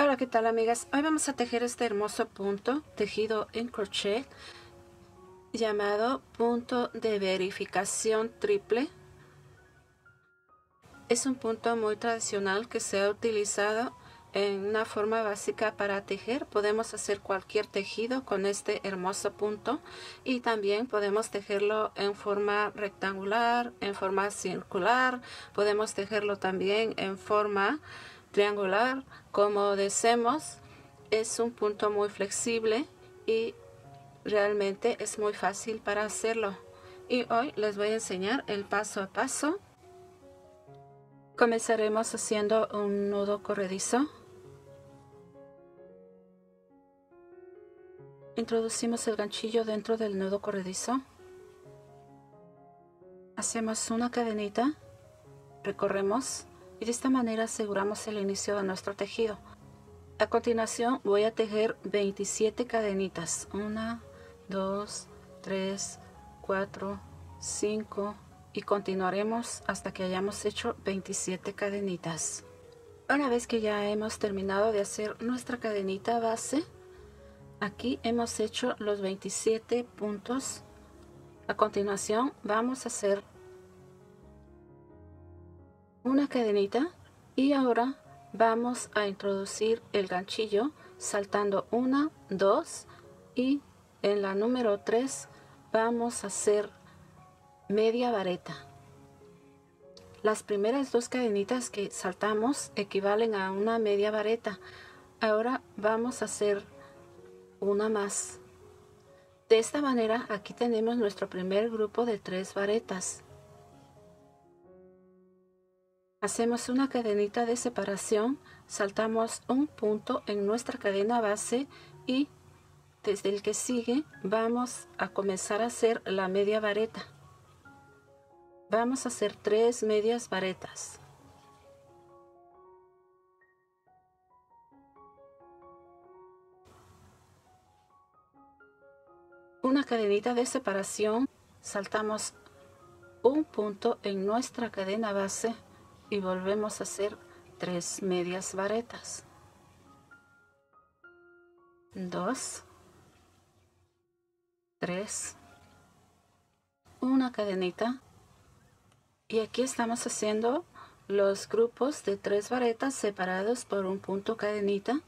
Hola, ¿qué tal amigas? Hoy vamos a tejer este hermoso punto tejido en crochet llamado punto de verificación triple. Es un punto muy tradicional que se ha utilizado en una forma básica para tejer. Podemos hacer cualquier tejido con este hermoso punto y también podemos tejerlo en forma rectangular, en forma circular, podemos tejerlo también en forma triangular como deseemos. Es un punto muy flexible y realmente es muy fácil para hacerlo. Y hoy les voy a enseñar el paso a paso. Comenzaremos haciendo un nudo corredizo. Introducimos el ganchillo dentro del nudo corredizo. Hacemos una cadenita, recorremos y de esta manera aseguramos el inicio de nuestro tejido. A continuación voy a tejer 27 cadenitas. 1, 2, 3, 4, 5 y continuaremos hasta que hayamos hecho 27 cadenitas. Una vez que ya hemos terminado de hacer nuestra cadenita base, aquí hemos hecho los 27 puntos. A continuación vamos a hacer una cadenita y ahora vamos a introducir el ganchillo saltando una, dos y en la número 3 vamos a hacer media vareta. Las primeras dos cadenitas que saltamos equivalen a una media vareta. Ahora vamos a hacer una más. De esta manera aquí tenemos nuestro primer grupo de tres varetas. Hacemos una cadenita de separación, saltamos un punto en nuestra cadena base y desde el que sigue vamos a comenzar a hacer la media vareta. Vamos a hacer tres medias varetas. Una cadenita de separación, saltamos un punto en nuestra cadena base y volvemos a hacer tres medias varetas. Dos, tres, una cadenita y aquí estamos haciendo los grupos de tres varetas separados por un punto cadenita.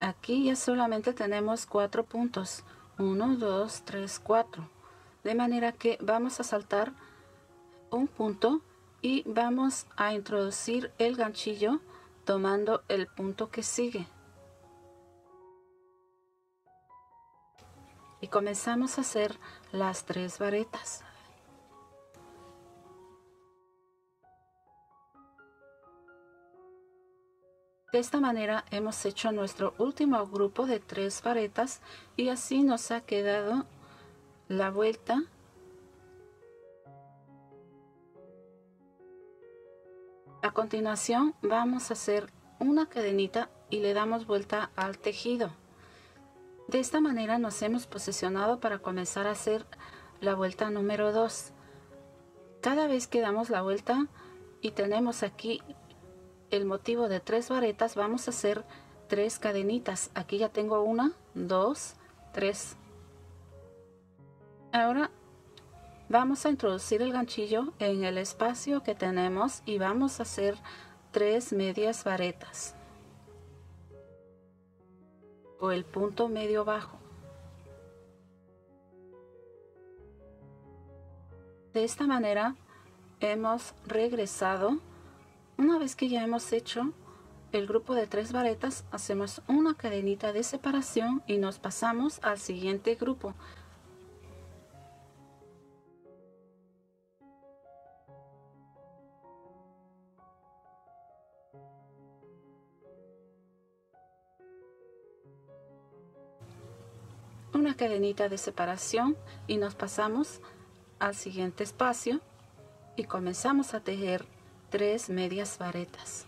Aquí ya solamente tenemos cuatro puntos. Uno, dos, tres, cuatro. De manera que vamos a saltar un punto y vamos a introducir el ganchillo tomando el punto que sigue. Y comenzamos a hacer las tres varetas. De esta manera hemos hecho nuestro último grupo de tres varetas y así nos ha quedado la vuelta continuación vamos a hacer una cadenita y le damos vuelta al tejido. De esta manera nos hemos posicionado para comenzar a hacer la vuelta número 2. Cada vez que damos la vuelta y tenemos aquí el motivo de tres varetas, vamos a hacer tres cadenitas. Aquí ya tengo una, dos, tres. Ahora Vamos a introducir el ganchillo en el espacio que tenemos y vamos a hacer tres medias varetas o el punto medio bajo. De esta manera hemos regresado. Una vez que ya hemos hecho el grupo de tres varetas, hacemos una cadenita de separación y nos pasamos al siguiente grupo. Una cadenita de separación y nos pasamos al siguiente espacio y comenzamos a tejer tres medias varetas.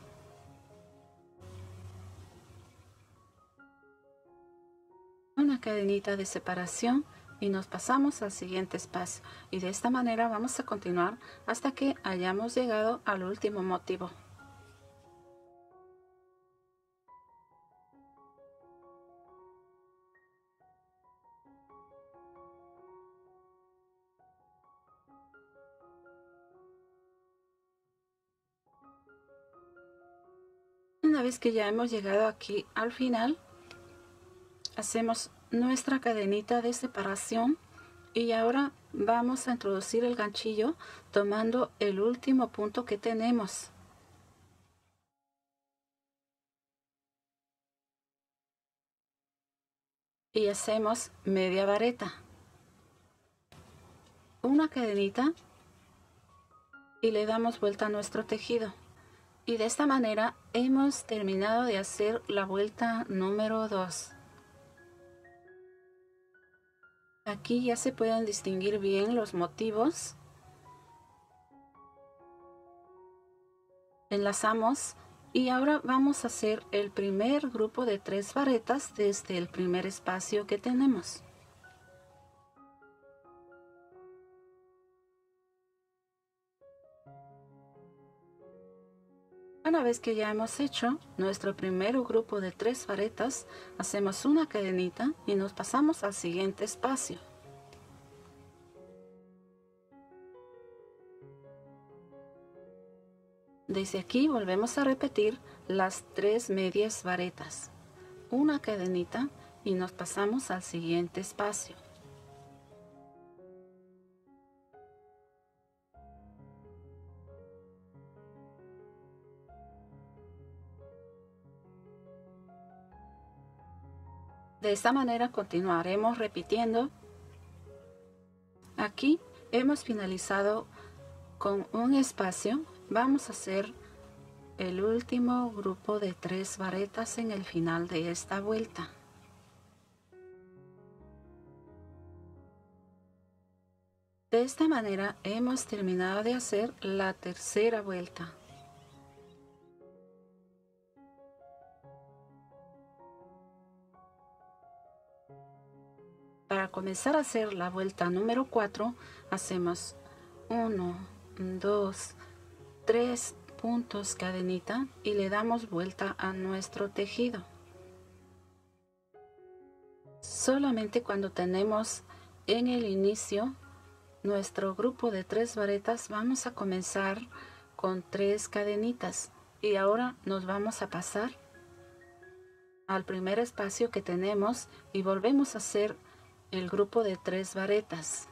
Una cadenita de separación y nos pasamos al siguiente espacio y de esta manera vamos a continuar hasta que hayamos llegado al último motivo. Una vez que ya hemos llegado aquí al final, hacemos nuestra cadenita de separación y ahora vamos a introducir el ganchillo tomando el último punto que tenemos. Y hacemos media vareta. Una cadenita y le damos vuelta a nuestro tejido. Y de esta manera hemos terminado de hacer la vuelta número 2. Aquí ya se pueden distinguir bien los motivos. Enlazamos y ahora vamos a hacer el primer grupo de tres varetas desde el primer espacio que tenemos. Una vez que ya hemos hecho nuestro primer grupo de tres varetas, hacemos una cadenita y nos pasamos al siguiente espacio. Desde aquí volvemos a repetir las tres medias varetas, una cadenita y nos pasamos al siguiente espacio. De esta manera continuaremos repitiendo. Aquí hemos finalizado con un espacio. Vamos a hacer el último grupo de tres varetas en el final de esta vuelta. De esta manera hemos terminado de hacer la tercera vuelta. Comenzar a hacer la vuelta número 4, hacemos 1, 2, 3 puntos cadenita y le damos vuelta a nuestro tejido. Solamente cuando tenemos en el inicio nuestro grupo de tres varetas vamos a comenzar con tres cadenitas y ahora nos vamos a pasar al primer espacio que tenemos y volvemos a hacer el grupo de tres varetas.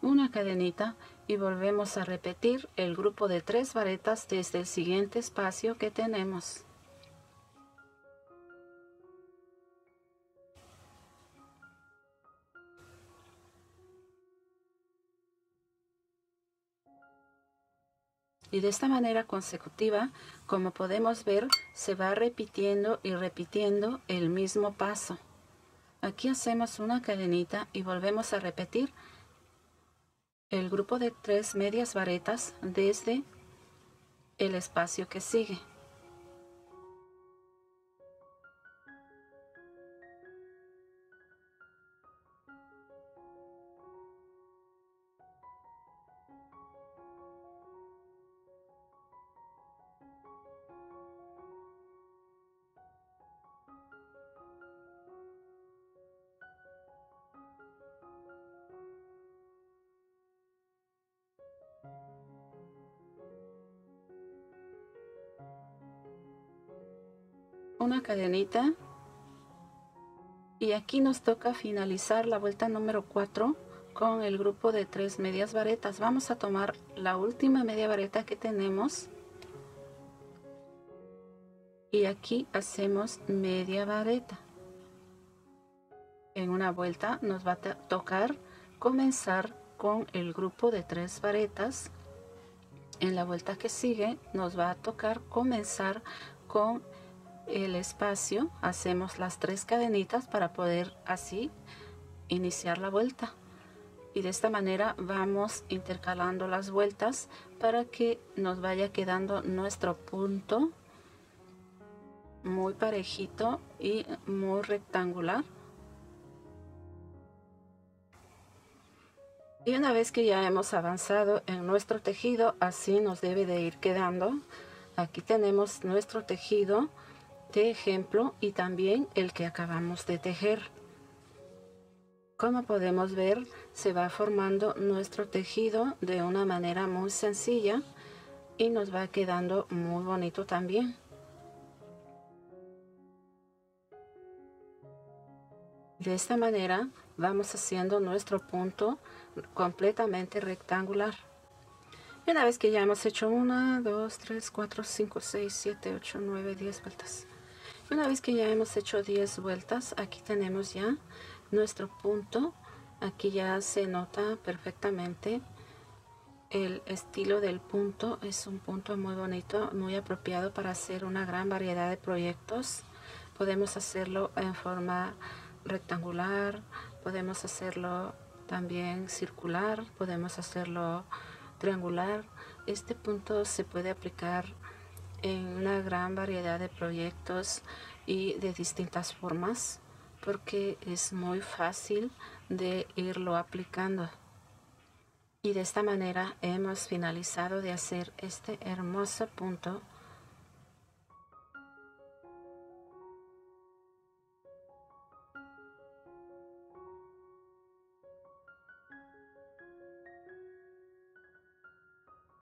Una cadenita y volvemos a repetir el grupo de tres varetas desde el siguiente espacio que tenemos. Y de esta manera consecutiva, como podemos ver, se va repitiendo y repitiendo el mismo paso. Aquí hacemos una cadenita y volvemos a repetir el grupo de tres medias varetas desde el espacio que sigue. Una cadenita. Y aquí nos toca finalizar la vuelta número 4 con el grupo de tres medias varetas. Vamos a tomar la última media vareta que tenemos. Y aquí hacemos media vareta. En una vuelta nos va a tocar comenzar con el grupo de tres varetas. En la vuelta que sigue nos va a tocar comenzar con el espacio hacemos las tres cadenitas para poder así iniciar la vuelta. Y de esta manera vamos intercalando las vueltas para que nos vaya quedando nuestro punto muy parejito y muy rectangular. Y una vez que ya hemos avanzado en nuestro tejido así nos debe de ir quedando. Aquí tenemos nuestro tejido de ejemplo y también el que acabamos de tejer. Como podemos ver, se va formando nuestro tejido de una manera muy sencilla y nos va quedando muy bonito también. De esta manera vamos haciendo nuestro punto completamente rectangular. Y una vez que ya hemos hecho una, dos, tres, cuatro, cinco, seis, siete, ocho, nueve, diez vueltas. Una vez que ya hemos hecho 10 vueltas, aquí tenemos ya nuestro punto. Aquí ya se nota perfectamente el estilo del punto. Es un punto muy bonito, muy apropiado para hacer una gran variedad de proyectos. Podemos hacerlo en forma rectangular, podemos hacerlo también circular, podemos hacerlo triangular. Este punto se puede aplicar en una gran variedad de proyectos y de distintas formas porque es muy fácil de irlo aplicando. Y de esta manera hemos finalizado de hacer este hermoso punto